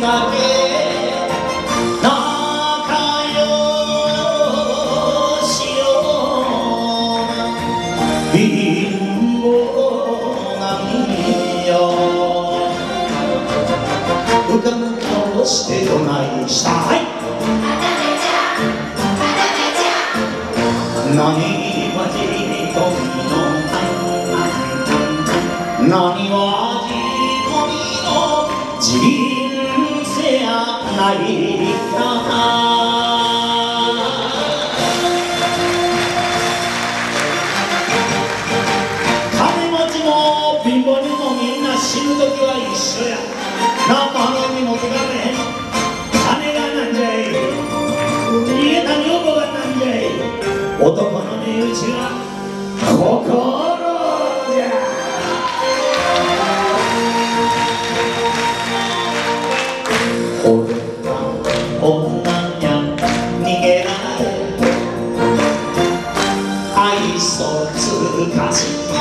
しよ貧乏なんよ浮かぶ顔してどないしたい何はじ込みの何はじ込みの人死ぬ時は一緒や。何も花にもつかれへん金がなんじゃい。逃げた女房がなんじゃい。男の値打ちは心じ愛想つかずの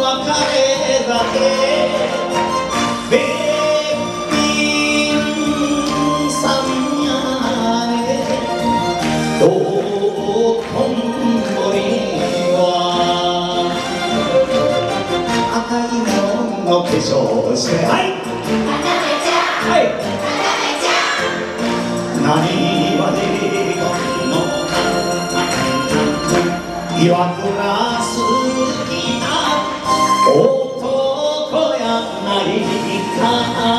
別れだけべっぴんさんやね道頓堀は赤い色の化粧してはいはい何はでこの岩倉 -oh.